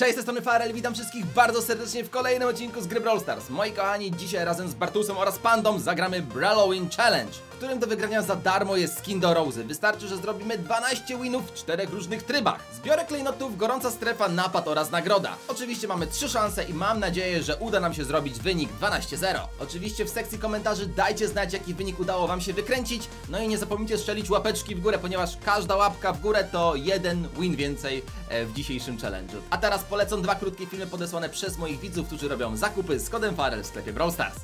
Cześć, z tej strony Farel, witam wszystkich bardzo serdecznie w kolejnym odcinku z gry Brawl Stars. Moi kochani, dzisiaj razem z Bartusem oraz Pandą zagramy Brawlowin Challenge, w którym do wygrania za darmo jest skin do Rozy. Wystarczy, że zrobimy 12 winów w czterech różnych trybach. Zbiorę klejnotów, gorąca strefa, napad oraz nagroda. Oczywiście mamy trzy szanse i mam nadzieję, że uda nam się zrobić wynik 12-0. Oczywiście w sekcji komentarzy dajcie znać, jaki wynik udało wam się wykręcić. No i nie zapomnijcie strzelić łapeczki w górę, ponieważ każda łapka w górę to jeden win więcej e, w dzisiejszym challenge'u. A teraz polecam dwa krótkie filmy podesłane przez moich widzów, którzy robią zakupy z kodem Farel w sklepie Brawl Stars.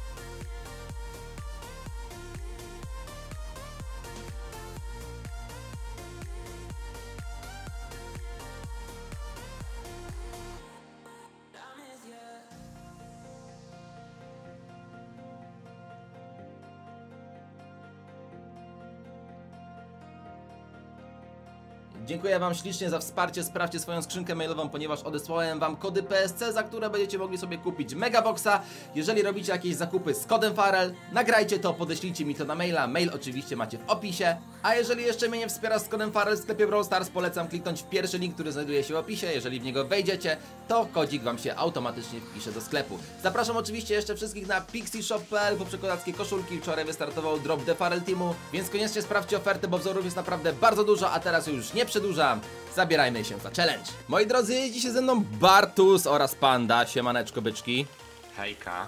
Dziękuję Wam ślicznie za wsparcie. Sprawdźcie swoją skrzynkę mailową, ponieważ odesłałem Wam kody PSC, za które będziecie mogli sobie kupić Megaboxa. Jeżeli robicie jakieś zakupy z kodem Farel, nagrajcie to, podeślijcie mi to na maila. Mail oczywiście macie w opisie. A jeżeli jeszcze mnie nie wspierasz z kodem Farel w sklepie Brawl Stars, polecam kliknąć w pierwszy link, który znajduje się w opisie. Jeżeli w niego wejdziecie, to kodzik Wam się automatycznie wpisze do sklepu. Zapraszam oczywiście jeszcze wszystkich na pixieshop.pl po przekonackie koszulki. Wczoraj wystartował drop The Farel Teamu, więc koniecznie sprawdźcie ofertę, bo wzorów jest naprawdę bardzo dużo, a teraz już nie przedłużam. Zabierajmy się za challenge. Moi drodzy, dzisiaj ze mną Bartus oraz Panda. Siemaneczko byczki. Hejka.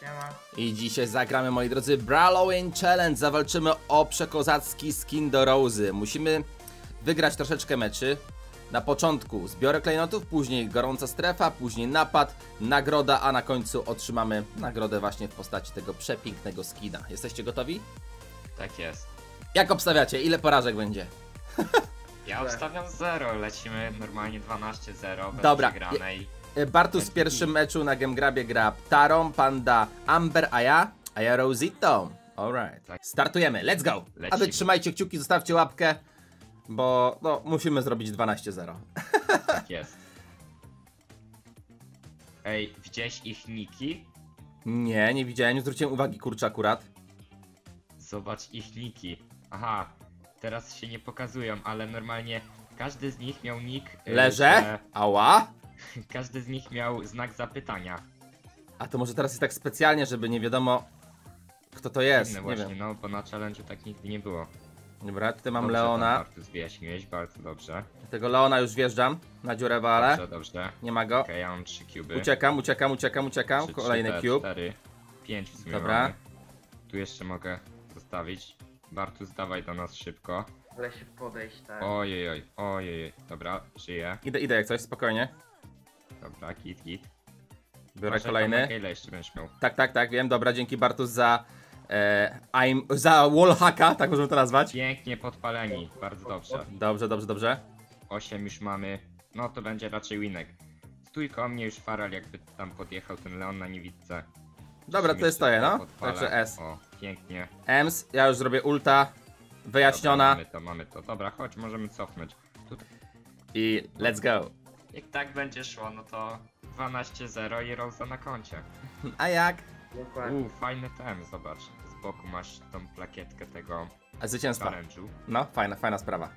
Siema. I dzisiaj zagramy, moi drodzy, Brawlowin Challenge. Zawalczymy o przekozacki skin do Rozy. Musimy wygrać troszeczkę meczy. Na początku zbiorę klejnotów, później gorąca strefa, później napad, nagroda, a na końcu otrzymamy nagrodę właśnie w postaci tego przepięknego skina. Jesteście gotowi? Tak jest. Jak obstawiacie? Ile porażek będzie? Ja obstawiam 0, lecimy normalnie 12-0 bez Dobra. przegranej. E, Bartus w pierwszym meczu na Gemgrabie gra Tarą, Panda, Amber, a ja? A ja Rosito. Alright. Tak. Startujemy, let's go! A wy trzymajcie kciuki, zostawcie łapkę, bo no, musimy zrobić 12-0. Tak jest. Ej, widziałeś ich niki? Nie, nie widziałem, nie zwróciłem uwagi, kurczę, akurat. Zobacz ich niki. Aha, teraz się nie pokazują, ale normalnie każdy z nich miał nick. y, Leżę? Ała? że- Każdy z nich miał znak zapytania. A to może teraz jest tak specjalnie, żeby nie wiadomo, kto to jest. Inne Nie właśnie, wiem. no bo na challenge'u tak nigdy nie było. Dobra, tutaj mam Dobrze tam, Leona. Bartus wyjaśniłeś, bardzo dobrze. Tego Leona już wjeżdżam na dziurę wale. Dobrze, dobrze. Nie ma go. Okej, ja mam 3 cuby. Uciekam, uciekam, uciekam, uciekam. Trzy, Kolejny trzy, cube. Cztery, pięć w sumie Dobra. mamy. Tu jeszcze mogę zostawić. Bartus, dawaj do nas szybko. Ale się podejść, tak. Ojej, oj, ojej. Dobra, żyję. Idę, idę jak coś, spokojnie. Dobra, git, git. Biorę Uważaj, kolejny. Ile jeszcze będziesz miał? Tak, tak, tak, wiem, dobra, dzięki Bartus za. E, I'm, za wallhacka, tak możemy to nazwać. Pięknie podpaleni, bardzo dobrze. Dobrze, dobrze, dobrze. 8 już mamy. No to będzie raczej winek. Stój koło mnie już Faral, jakby tam podjechał ten Leon na niewidce. Dobra, to stoję, szybko no. podpalę. Także S. O, pięknie. Ems, ja już zrobię ulta. Wyjaśniona. Dobra, mamy to, mamy to. Dobra, chodź, możemy cofnąć. Tutaj. I let's go. Jak tak będzie szło, no to 12-0 i Rosa na koncie. A jak? Dokładnie. Uuu, fajny ten, zobacz. Z boku masz tą plakietkę tego A zwycięstwa. challenge'u. No, fajna, fajna sprawa.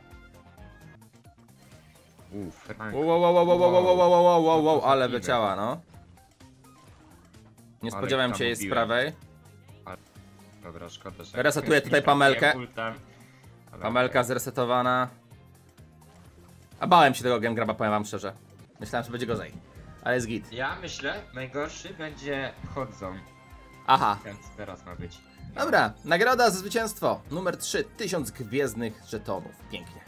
Uuu, Frank. Wow, wow, wow, wow, wow, wow, wow, wow, wow, wow, wow, ale leciała, no. Nie spodziewałem się jej z prawej. Dobra, szkoda, że... Resetuję tutaj Pamelkę. Pamelka zresetowana. A bałem się tego game graba, powiem wam szczerze. Myślałem, że będzie gorzej. Ale jest git. Ja myślę, najgorszy będzie chodzą. Aha. Więc teraz ma być. Dobra, nagroda za zwycięstwo. Numer 3, 1000 gwiezdnych żetonów. Pięknie.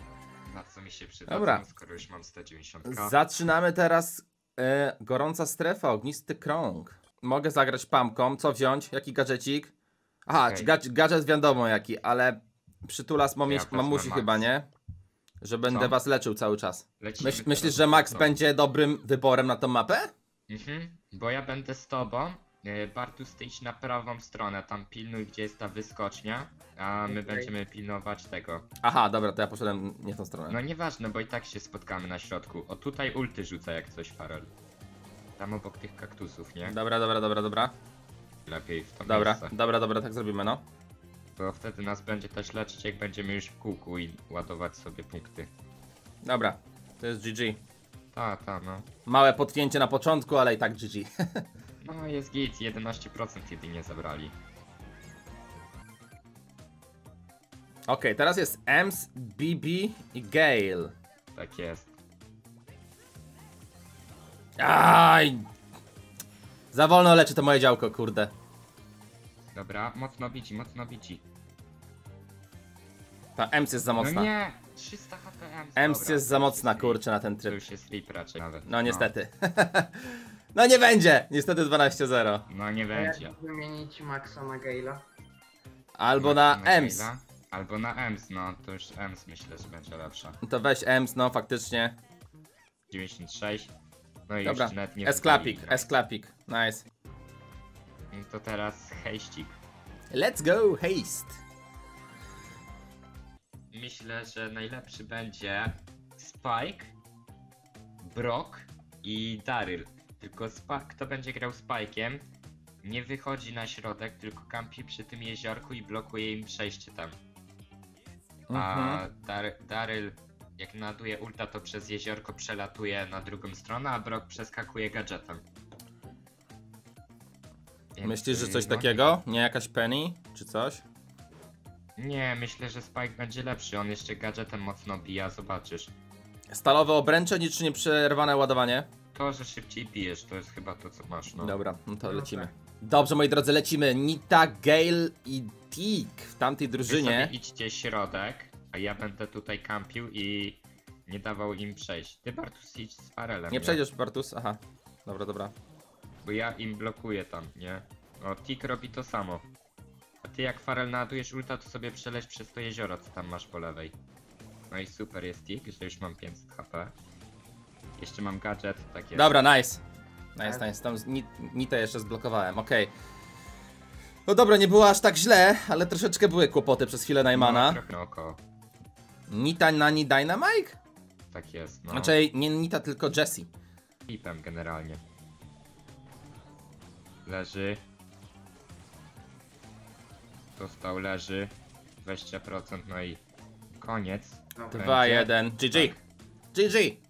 Na co mi się przyda, Dobra. skoro już mam 190. Zaczynamy teraz e, gorąca strefa, ognisty krąg. Mogę zagrać pamką. Co wziąć? Jaki gadżecik? Aha, czy gadż- gadżet wiadomo jaki, ale przytulas mami, Ja mamusi chyba, nie? Że będę Co? was leczył cały czas. Myśl, teraz myślisz, że Max co? będzie dobrym wyborem na tą mapę? Mhm, bo ja będę z tobą. E, Bartus, ty idź na prawą stronę, tam pilnuj, gdzie jest ta wyskocznia, a my Okej. będziemy pilnować tego. Aha, dobra, to ja poszedłem nie w tą stronę. No nieważne, bo i tak się spotkamy na środku. O tutaj ulty rzuca jak coś Farel. Tam obok tych kaktusów, nie? Dobra, dobra, dobra, dobra. Lepiej w to Dobra, miejsce. dobra, dobra, tak zrobimy, no. Bo wtedy nas będzie też leczyć, jak będziemy już w kółku i ładować sobie punkty. Dobra, to jest GG. Ta, ta, no. Małe potknięcie na początku, ale i tak GG. No jest git, 11% jedynie zabrali. Okej, teraz jest Ems, BB i Gale. Tak jest. Aj! Za wolno leczy to moje działko, kurde. Dobra, mocno bici, mocno bici. Ta Ems jest za mocna. No nie! 300 HP Ems. Ems dobra, jest za to mocna, kurczę, na ten To tryb. już jest flip raczej nawet. No niestety. No nie będzie! Niestety 12-0. No nie będzie. jak wymienić Maxa na Gale'a? Albo na Maxa Ems. Gale'a, Albo na Ems, no to już Ems myślę, że będzie lepsza. To weź Ems, no faktycznie. 96. No i Dobra, już net nie S-klapik. Nice. To teraz hejścik. Let's go, haste. Myślę, że najlepszy będzie Spike, Brock i Daryl. Tylko Spa kto będzie grał Spike'iem, nie wychodzi na środek, tylko kampi przy tym jeziorku i blokuje im przejście tam. A Mhm. Dar Daryl, jak naduje ulta, to przez jeziorko przelatuje na drugą stronę, a Brock przeskakuje gadżetem. Więc, Myślisz, że y, coś no, takiego? Nie jakaś Penny? Czy coś? Nie, myślę, że Spike będzie lepszy. On jeszcze gadżetem mocno bija, zobaczysz. Stalowe obręcze, niczym nie przerwane ładowanie. To, że szybciej bijesz, to jest chyba to, co masz, no. Dobra, no to lecimy. Dobrze, moi drodzy, lecimy. Nita, Gale i Tik w tamtej Wy drużynie. sobie idźcie środek, a ja będę tutaj kampił i nie dawał im przejść. Ty, Bartus, idź z Farelem, Nie przejdziesz, Bartus? Aha. Dobra, dobra. Bo ja im blokuję tam, nie? O, Tik robi to samo. A ty jak Farel nadujesz ulta, to sobie przeleć przez to jezioro, co tam masz po lewej. No i super jest Tik, że już mam 500 HP. Jeszcze mam gadżet, tak jest. Dobra, nice. Nice, Tak. nice. Tam ni- Nitę jeszcze zblokowałem, okej. No dobra, nie było aż tak źle, ale troszeczkę były kłopoty przez chwilę No, Najmana. trochę oko. Nita, Nani, Dynamite? Tak jest, no. Znaczy, nie Nita, tylko Jessie. Pipem generalnie. Leży. Dostał, leży. 20%, no i koniec. Dobra. 2-1. GG. GG.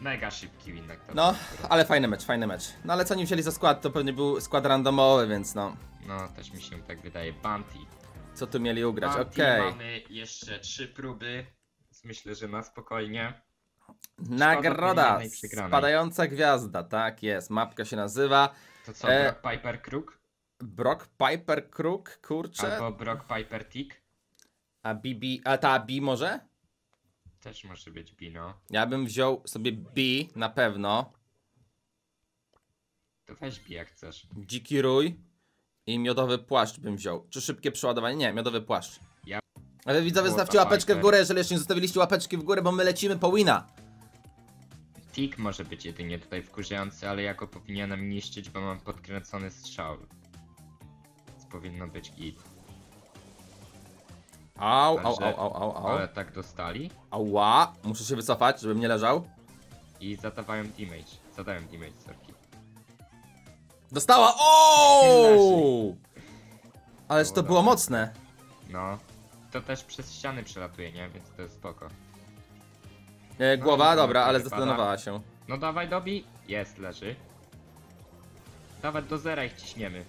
Mega szybki winek. to No, ale fajny mecz, fajny mecz. No ale co nie wzięli za skład, to pewnie był skład randomowy, więc no. No, też mi się tak wydaje. Bounty. Co tu mieli ugrać? Okej. mamy jeszcze trzy próby. Więc myślę, że na spokojnie. Nagroda. Spadająca gwiazda, tak jest. Mapka się nazywa To co, E, Brock Piper Crook? Brock Piper Crook, kurczę. Albo Brock Piper Tick? A BB, a ta B może? Też może być Bino. Ja bym wziął sobie B na pewno. To weź B jak chcesz. Dziki rój i miodowy płaszcz bym wziął. Czy szybkie przeładowanie? Nie, miodowy płaszcz. Ja- Ale widzowie, zostawcie łapeczkę w górę, jeżeli jeszcze nie zostawiliście łapeczki w górę, bo my lecimy po wina. Tick może być jedynie tutaj wkurzający, ale ja go powinienem niszczyć, bo mam podkręcony strzał. Więc powinno być git. Au, au, au, au, au, au. Ale tak dostali Ała, muszę się wycofać, żebym nie leżał. i zadawają damage. Zadają damage, sorki. Dostała! O! Ależ to Było mocne. No. To też przez ściany przelatuje, nie? Więc to jest spoko. E, No głowa, i dobra, to ale zastanawiała się. No dawaj dobi. Jest, leży. Dawać do zera ich ciśniemy.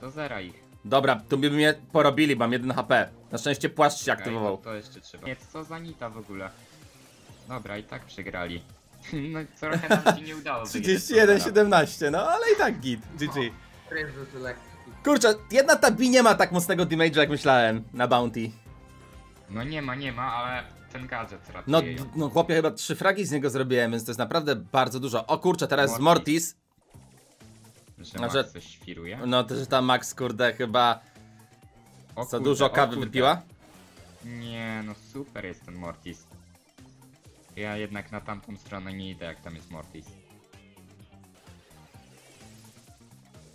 Do zera ich. Dobra, tu by mnie porobili, mam 1 HP. Na szczęście płaszcz się Okej, aktywował. to, to jeszcze trzeba. Nie, co za nita w ogóle. Dobra, i tak przegrali. No trochę nam się nie udało wygrać. 31-17, no ale i tak git, GG. Kurczę, jedna ta B nie ma tak mocnego damage'a jak myślałem na Bounty. No nie ma, nie ma, ale ten gadżet ratuje No, ją. no chłopie, chyba trzy fragi z niego zrobiłem, więc to jest naprawdę bardzo dużo. O kurczę, teraz Mortis. Mortis. Że a Max coś świruje. No to, że ta Max, kurde, chyba O za kurde, dużo o kawy kurde. wypiła. Nie, no super jest ten Mortis. Ja jednak na tamtą stronę nie idę, jak tam jest Mortis.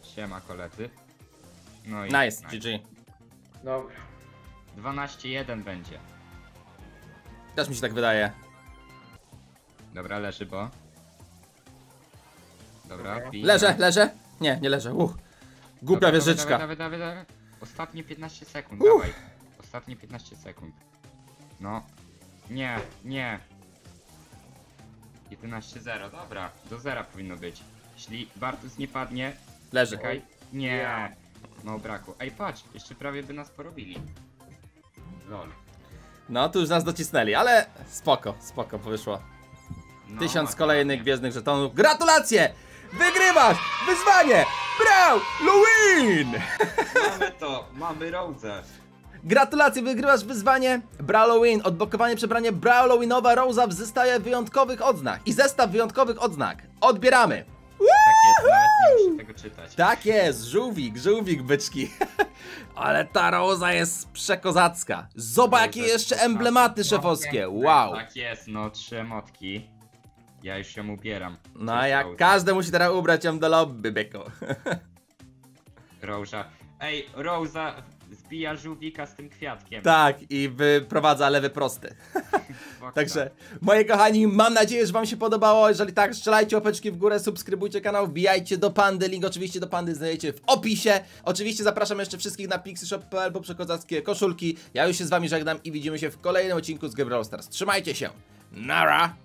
Siema koledzy. No i Nice, GG. Dobra. 12-1 będzie. Też mi się tak wydaje. Dobra, leży, bo. Dobra, bij. Leżę, leżę? Nie, nie leżę. Uch. Głupia Dobra, wieżyczka. Dawaj, dawaj, dawaj, dawaj. Ostatnie 15 sekund, Uff. dawaj. Ostatnie 15 sekund. No. Nie, nie. 11-0, dobra, do zera powinno być. Jeśli Bartus nie padnie, Leży. czekaj. Nie, mało braku. Ej, patrz, jeszcze prawie by nas porobili. Lol. No, tu już nas docisnęli, ale spoko, spoko, wyszło. No, Tysiąc kolejnych gwiezdnych żetonów. Gratulacje! Wygrywasz! Wyzwanie! Brał! Luwin! Mamy to, mamy Rose. Gratulacje, wygrywasz wyzwanie Brawlowin. Odblokowanie przebranie Brawlowinowa Rosa w zestawie wyjątkowych odznak. I zestaw wyjątkowych odznak. Odbieramy. Tak jest, nawet nie muszę tego czytać. Tak jest, żółwik, żółwik, byczki. Ale ta Rosa jest przekozacka. Zobacz, jakie Rosa jeszcze emblematy kozacka. szefowskie. Wow. Tak jest, no trzy emotki. Ja już ją ubieram. No jak każdy musi teraz ubrać ją do lobby, byku. Rosa. Ej, Rosa zbija żółwika z tym kwiatkiem. Tak, i wyprowadza lewy prosty. Także, moi kochani, mam nadzieję, że wam się podobało. Jeżeli tak, strzelajcie opeczki w górę, subskrybujcie kanał, wbijajcie do Pandy. Link oczywiście do Pandy znajdziecie w opisie. Oczywiście zapraszam jeszcze wszystkich na pixyshop.pl po przekozackie koszulki. Ja już się z wami żegnam i widzimy się w kolejnym odcinku z Gabriel Stars. Trzymajcie się. Nara!